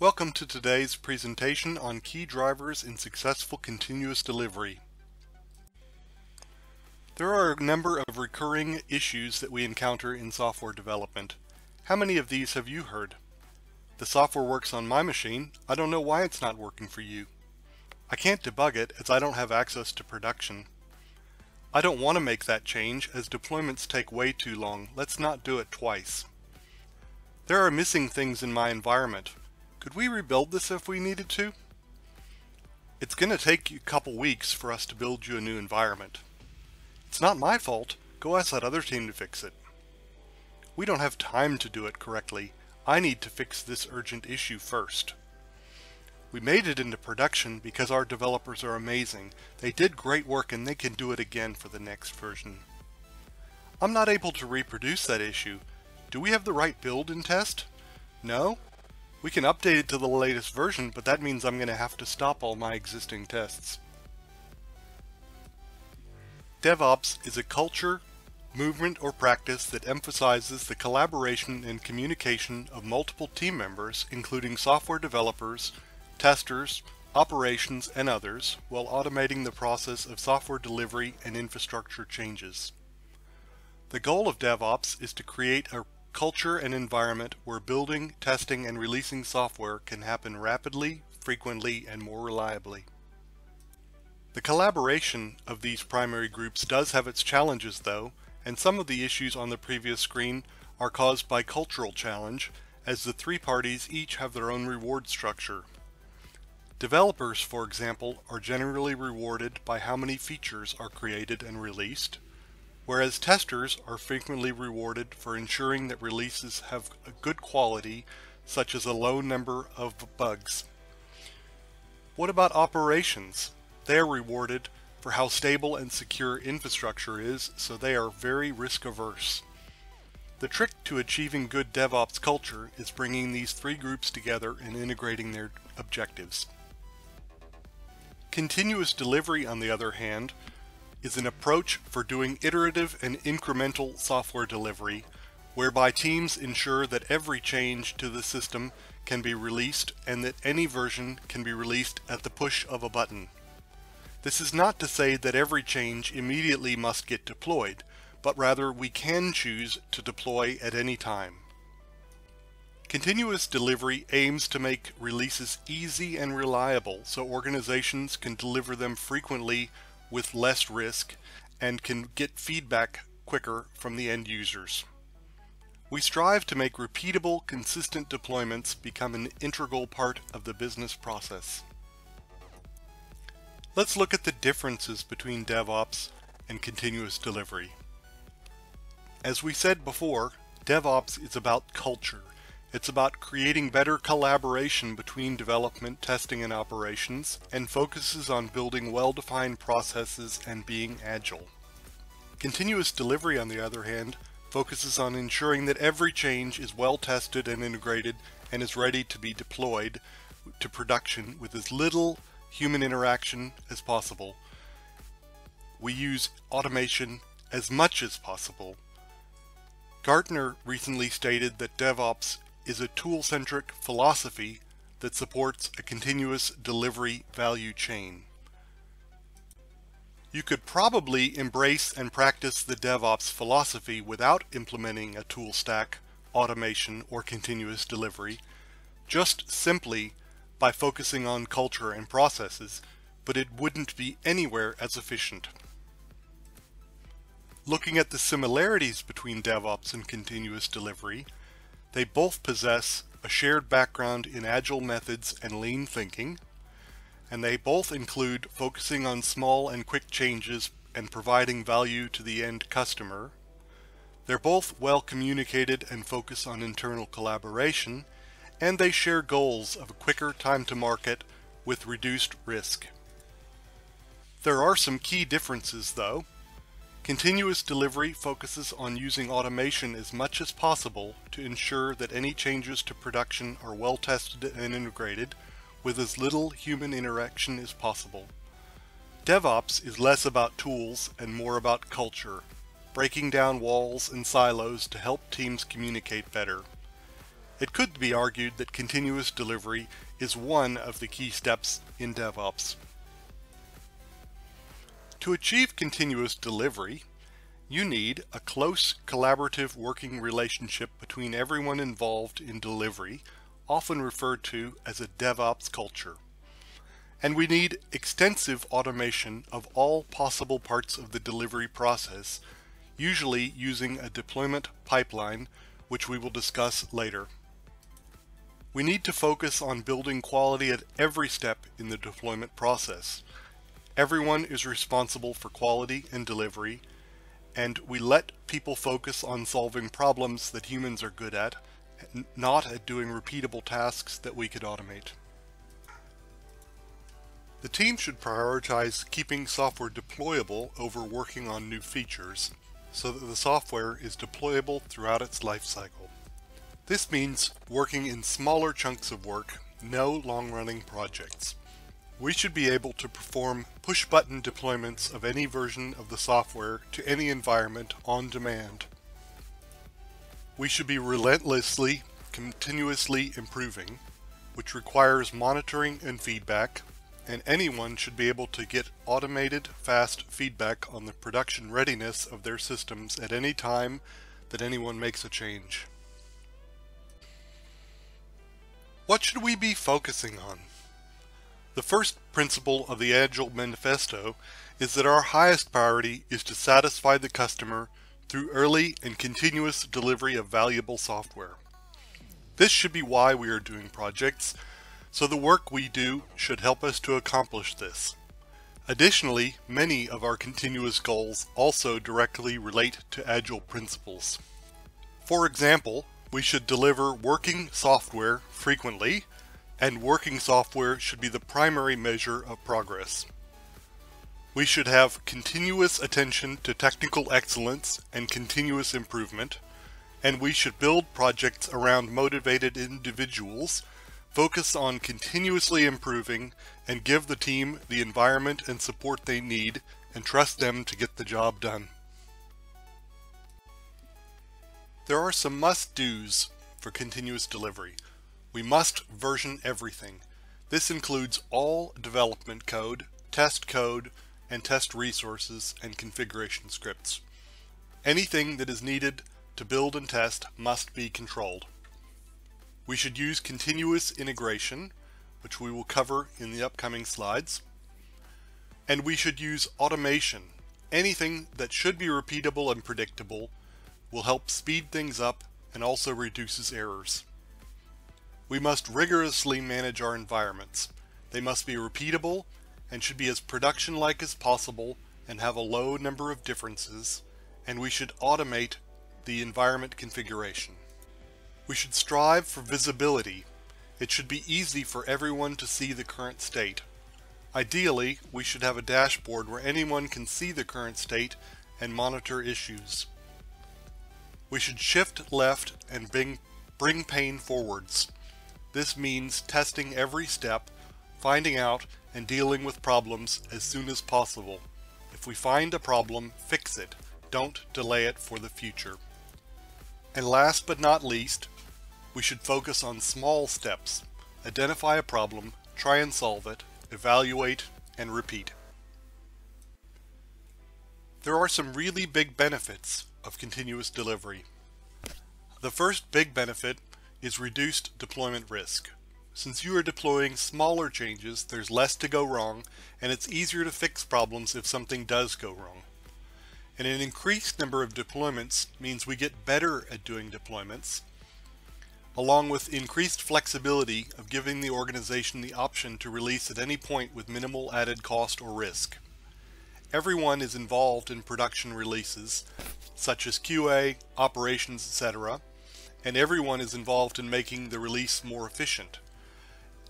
Welcome to today's presentation on key drivers in successful continuous delivery. There are a number of recurring issues that we encounter in software development. How many of these have you heard? The software works on my machine, I don't know why it's not working for you. I can't debug it as I don't have access to production. I don't want to make that change as deployments take way too long, let's not do it twice. There are missing things in my environment, could we rebuild this if we needed to? It's going to take a couple weeks for us to build you a new environment. It's not my fault. Go ask that other team to fix it. We don't have time to do it correctly. I need to fix this urgent issue first. We made it into production because our developers are amazing. They did great work and they can do it again for the next version. I'm not able to reproduce that issue. Do we have the right build and test? No? We can update it to the latest version, but that means I'm going to have to stop all my existing tests. DevOps is a culture, movement, or practice that emphasizes the collaboration and communication of multiple team members, including software developers, testers, operations, and others, while automating the process of software delivery and infrastructure changes. The goal of DevOps is to create a culture and environment where building, testing, and releasing software can happen rapidly, frequently, and more reliably. The collaboration of these primary groups does have its challenges though, and some of the issues on the previous screen are caused by cultural challenge, as the three parties each have their own reward structure. Developers, for example, are generally rewarded by how many features are created and released, whereas testers are frequently rewarded for ensuring that releases have a good quality, such as a low number of bugs. What about operations? They are rewarded for how stable and secure infrastructure is, so they are very risk averse. The trick to achieving good DevOps culture is bringing these three groups together and integrating their objectives. Continuous delivery, on the other hand, is an approach for doing iterative and incremental software delivery, whereby teams ensure that every change to the system can be released and that any version can be released at the push of a button. This is not to say that every change immediately must get deployed, but rather we can choose to deploy at any time. Continuous delivery aims to make releases easy and reliable so organizations can deliver them frequently with less risk and can get feedback quicker from the end users. We strive to make repeatable, consistent deployments become an integral part of the business process. Let's look at the differences between DevOps and continuous delivery. As we said before, DevOps is about culture. It's about creating better collaboration between development, testing, and operations, and focuses on building well-defined processes and being agile. Continuous delivery, on the other hand, focuses on ensuring that every change is well tested and integrated and is ready to be deployed to production with as little human interaction as possible. We use automation as much as possible. Gartner recently stated that DevOps is a tool-centric philosophy that supports a continuous delivery value chain. You could probably embrace and practice the DevOps philosophy without implementing a tool stack, automation, or continuous delivery, just simply by focusing on culture and processes, but it wouldn't be anywhere as efficient. Looking at the similarities between DevOps and continuous delivery, they both possess a shared background in agile methods and lean thinking, and they both include focusing on small and quick changes and providing value to the end customer. They're both well communicated and focus on internal collaboration, and they share goals of a quicker time to market with reduced risk. There are some key differences though. Continuous delivery focuses on using automation as much as possible to ensure that any changes to production are well tested and integrated with as little human interaction as possible. DevOps is less about tools and more about culture, breaking down walls and silos to help teams communicate better. It could be argued that continuous delivery is one of the key steps in DevOps. To achieve continuous delivery, you need a close collaborative working relationship between everyone involved in delivery, often referred to as a DevOps culture. And we need extensive automation of all possible parts of the delivery process, usually using a deployment pipeline, which we will discuss later. We need to focus on building quality at every step in the deployment process. Everyone is responsible for quality and delivery, and we let people focus on solving problems that humans are good at, not at doing repeatable tasks that we could automate. The team should prioritize keeping software deployable over working on new features, so that the software is deployable throughout its life cycle. This means working in smaller chunks of work, no long-running projects. We should be able to perform push-button deployments of any version of the software to any environment on demand. We should be relentlessly, continuously improving, which requires monitoring and feedback, and anyone should be able to get automated, fast feedback on the production readiness of their systems at any time that anyone makes a change. What should we be focusing on? The first principle of the Agile Manifesto is that our highest priority is to satisfy the customer through early and continuous delivery of valuable software. This should be why we are doing projects, so the work we do should help us to accomplish this. Additionally, many of our continuous goals also directly relate to Agile principles. For example, we should deliver working software frequently, and working software should be the primary measure of progress. We should have continuous attention to technical excellence and continuous improvement, and we should build projects around motivated individuals, focus on continuously improving, and give the team the environment and support they need, and trust them to get the job done. There are some must-dos for continuous delivery. We must version everything. This includes all development code, test code, and test resources and configuration scripts. Anything that is needed to build and test must be controlled. We should use continuous integration, which we will cover in the upcoming slides. And we should use automation, anything that should be repeatable and predictable will help speed things up and also reduces errors. We must rigorously manage our environments. They must be repeatable and should be as production-like as possible and have a low number of differences, and we should automate the environment configuration. We should strive for visibility. It should be easy for everyone to see the current state. Ideally, we should have a dashboard where anyone can see the current state and monitor issues. We should shift left and bring, bring pain forwards. This means testing every step, finding out, and dealing with problems as soon as possible. If we find a problem, fix it. Don't delay it for the future. And last but not least, we should focus on small steps. Identify a problem, try and solve it, evaluate, and repeat. There are some really big benefits of continuous delivery. The first big benefit is reduced deployment risk. Since you are deploying smaller changes, there's less to go wrong, and it's easier to fix problems if something does go wrong. And an increased number of deployments means we get better at doing deployments, along with increased flexibility of giving the organization the option to release at any point with minimal added cost or risk. Everyone is involved in production releases, such as QA, operations, etc., and everyone is involved in making the release more efficient.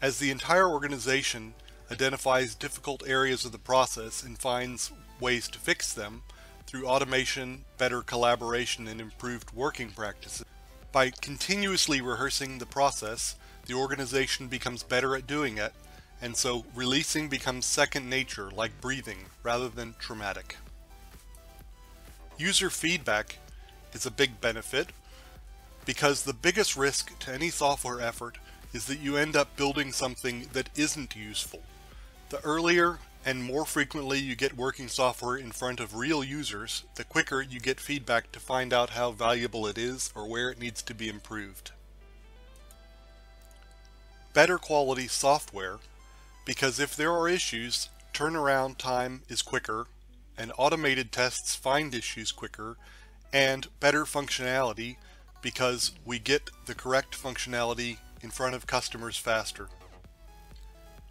As the entire organization identifies difficult areas of the process and finds ways to fix them through automation, better collaboration, and improved working practices, by continuously rehearsing the process, the organization becomes better at doing it and so releasing becomes second nature like breathing rather than traumatic. User feedback is a big benefit. Because the biggest risk to any software effort is that you end up building something that isn't useful. The earlier and more frequently you get working software in front of real users, the quicker you get feedback to find out how valuable it is or where it needs to be improved. Better quality software, because if there are issues, turnaround time is quicker, and automated tests find issues quicker, and better functionality because we get the correct functionality in front of customers faster.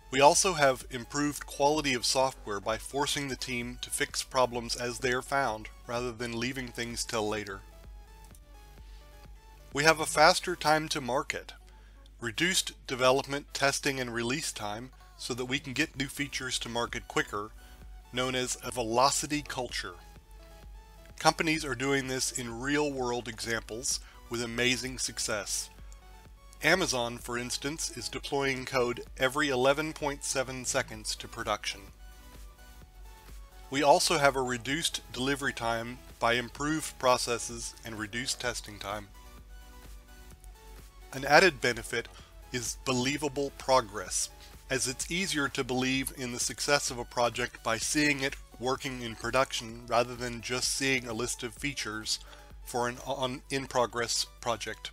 We also have improved quality of software by forcing the team to fix problems as they are found rather than leaving things till later. We have a faster time to market, reduced development, testing, and release time so that we can get new features to market quicker, known as a velocity culture. Companies are doing this in real-world examples with amazing success. Amazon, for instance, is deploying code every 11.7 seconds to production. We also have a reduced delivery time by improved processes and reduced testing time. An added benefit is believable progress, as it's easier to believe in the success of a project by seeing it working in production rather than just seeing a list of features for an on in progress project.